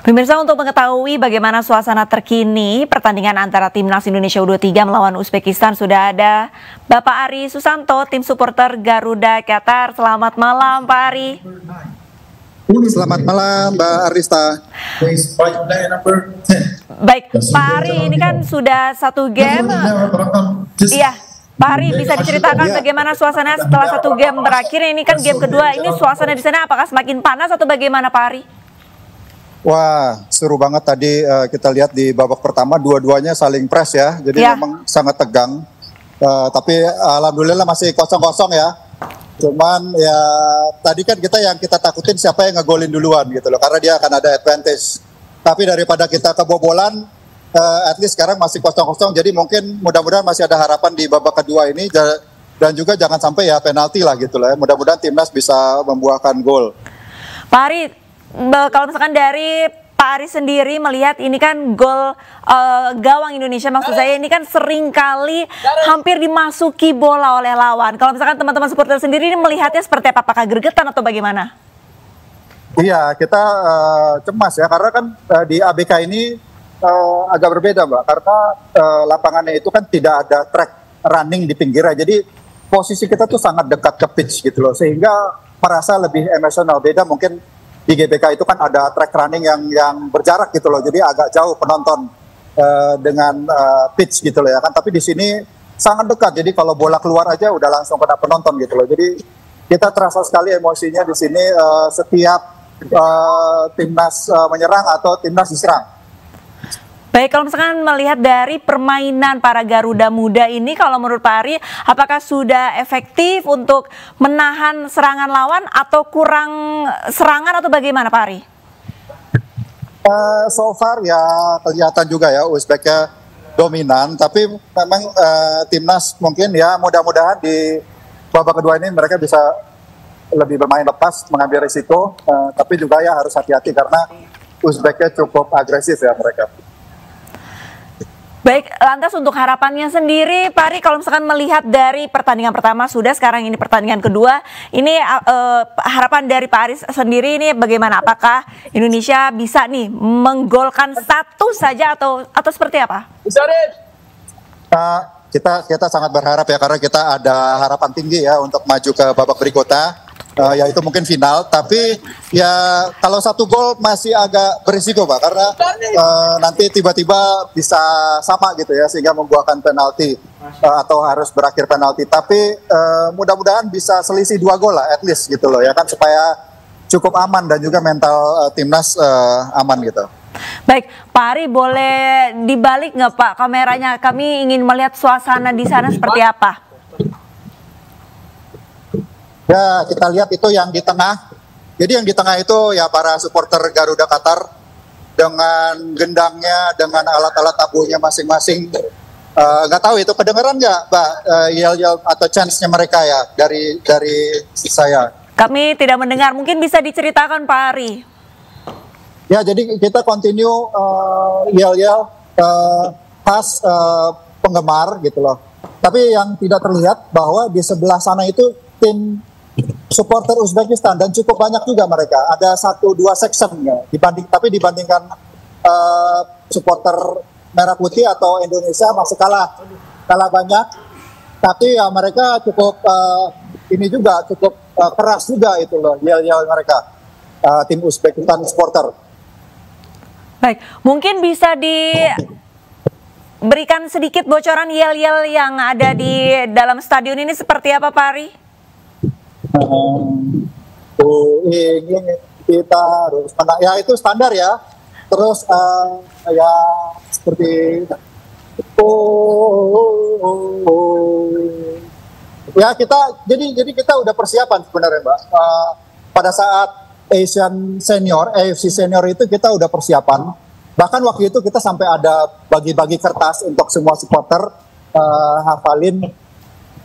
Pemirsa untuk mengetahui bagaimana suasana terkini pertandingan antara Timnas Indonesia U23 melawan Uzbekistan sudah ada Bapak Ari Susanto, tim supporter Garuda Qatar. Selamat malam Pak Ari. Selamat malam Mbak Arista. Baik, Pak Ari ini kan sudah satu game. Iya, Pak Ari bisa diceritakan bagaimana suasana setelah satu game berakhir? Ini kan game kedua. Ini suasana di sana apakah semakin panas atau bagaimana Pak Ari? Wah, seru banget tadi uh, kita lihat di babak pertama dua-duanya saling press ya. Jadi ya. memang sangat tegang. Uh, tapi alhamdulillah masih kosong-kosong ya. Cuman ya tadi kan kita yang kita takutin siapa yang ngegolin duluan gitu loh karena dia akan ada advantage. Tapi daripada kita kebobolan uh, at least sekarang masih kosong-kosong jadi mungkin mudah-mudahan masih ada harapan di babak kedua ini dan juga jangan sampai ya penalti lah gitu loh ya. Mudah-mudahan timnas bisa membuahkan gol. Pak Ari, kalau misalkan dari Pak Ari sendiri melihat ini kan gol uh, gawang Indonesia maksud saya ini kan sering kali hampir dimasuki bola oleh lawan. Kalau misalkan teman-teman supporter sendiri ini melihatnya seperti apa? Apakah gergetan atau bagaimana? Iya, kita uh, cemas ya karena kan uh, di ABK ini uh, agak berbeda, Mbak. Karena uh, lapangannya itu kan tidak ada track running di pinggirnya. Jadi posisi kita tuh sangat dekat ke pitch gitu loh sehingga merasa lebih emosional. Beda mungkin di GBK itu kan ada track running yang yang berjarak gitu loh, jadi agak jauh penonton uh, dengan uh, pitch gitu loh ya kan. Tapi di sini sangat dekat, jadi kalau bola keluar aja udah langsung kena penonton gitu loh. Jadi kita terasa sekali emosinya di sini uh, setiap uh, timnas uh, menyerang atau timnas diserang. Baik, kalau misalkan melihat dari permainan para Garuda Muda ini, kalau menurut Pak Ari, apakah sudah efektif untuk menahan serangan lawan atau kurang serangan atau bagaimana Pak Ari? Uh, so far ya kelihatan juga ya Uzbeknya dominan, tapi memang uh, timnas mungkin ya mudah-mudahan di babak kedua ini mereka bisa lebih bermain lepas, mengambil risiko, uh, tapi juga ya harus hati-hati karena Uzbeknya cukup agresif ya mereka. Baik, lantas untuk harapannya sendiri, Pak Ari, kalau misalkan melihat dari pertandingan pertama sudah, sekarang ini pertandingan kedua, ini uh, harapan dari Pak Ari sendiri ini bagaimana? Apakah Indonesia bisa nih menggolkan satu saja atau atau seperti apa? Bisa uh, kita kita sangat berharap ya karena kita ada harapan tinggi ya untuk maju ke babak berikutnya uh, ya itu mungkin final tapi ya kalau satu gol masih agak berisiko pak karena uh, nanti tiba-tiba bisa sama gitu ya sehingga membuahkan penalti uh, atau harus berakhir penalti tapi uh, mudah-mudahan bisa selisih dua gol lah at least gitu loh ya kan supaya cukup aman dan juga mental uh, timnas uh, aman gitu. Baik, Pak Ari boleh dibalik nggak Pak kameranya? Kami ingin melihat suasana di sana seperti apa. Ya, kita lihat itu yang di tengah. Jadi yang di tengah itu ya para supporter Garuda Qatar dengan gendangnya, dengan alat-alat tabuhnya masing-masing. Eh, nggak uh, tahu itu kedengeran nggak, Mbak, uh, yel-yel atau chance-nya mereka ya dari dari saya. Kami tidak mendengar. Mungkin bisa diceritakan Pak Ari. Ya, jadi kita continue uh, yel-yel uh, khas uh, penggemar gitu loh. Tapi yang tidak terlihat bahwa di sebelah sana itu tim supporter Uzbekistan dan cukup banyak juga mereka. Ada satu dua section ya, dibanding tapi dibandingkan uh, supporter merah putih atau Indonesia masih kalah kalah banyak. Tapi ya mereka cukup uh, ini juga cukup uh, keras juga itu loh yel-yel mereka uh, tim Uzbekistan supporter. Baik, mungkin bisa di berikan sedikit bocoran yel-yel yang ada di dalam stadion ini seperti apa Pak Ari? Uh, ingin kita harus menang ya itu standar ya terus uh, ya seperti oh, oh, oh, ya kita jadi jadi kita udah persiapan sebenarnya mbak uh, pada saat Asian Senior AFC Senior itu kita udah persiapan bahkan waktu itu kita sampai ada bagi-bagi kertas untuk semua supporter uh, hafalin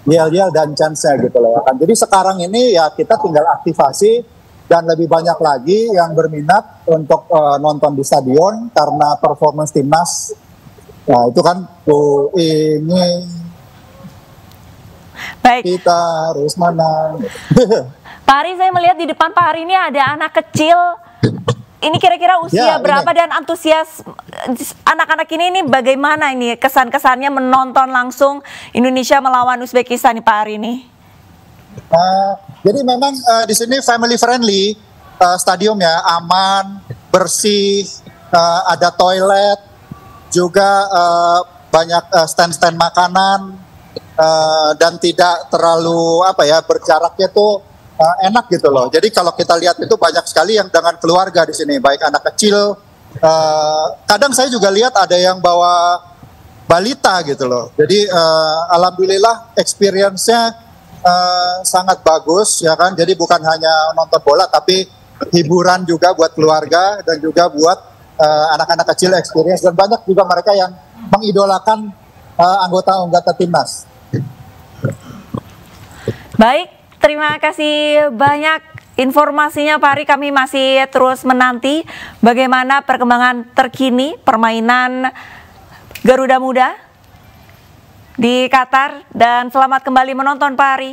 yel-yel dan chance-nya gitu loh ya kan. Jadi sekarang ini ya kita tinggal aktivasi dan lebih banyak lagi yang berminat untuk uh, nonton di stadion karena performance timnas ya itu kan tuh ini Baik. kita harus menang. Pak Ari saya melihat di depan Pak Ari ini ada anak kecil ini kira-kira usia Ya, berapa ini. dan antusias anak-anak ini ini bagaimana ini kesan-kesannya menonton langsung Indonesia melawan Uzbekistan nih Pak Ari ini? Uh, jadi memang uh, di sini family friendly uh, stadiumnya aman, bersih, uh, ada toilet, juga uh, banyak uh, stand-stand makanan uh, dan tidak terlalu apa ya berjaraknya tuh uh, enak gitu loh. Jadi kalau kita lihat itu banyak sekali yang dengan keluarga di sini, baik anak kecil. Uh, kadang saya juga lihat ada yang bawa balita gitu loh. Jadi uh, alhamdulillah experience-nya uh, sangat bagus ya kan. Jadi bukan hanya nonton bola tapi hiburan juga buat keluarga dan juga buat uh, anak-anak kecil experience dan banyak juga mereka yang mengidolakan uh, anggota-anggota timnas. Baik, terima kasih banyak informasinya Pak Ari. Kami masih terus menanti bagaimana perkembangan terkini permainan Garuda Muda di Qatar dan selamat kembali menonton Pak Ari.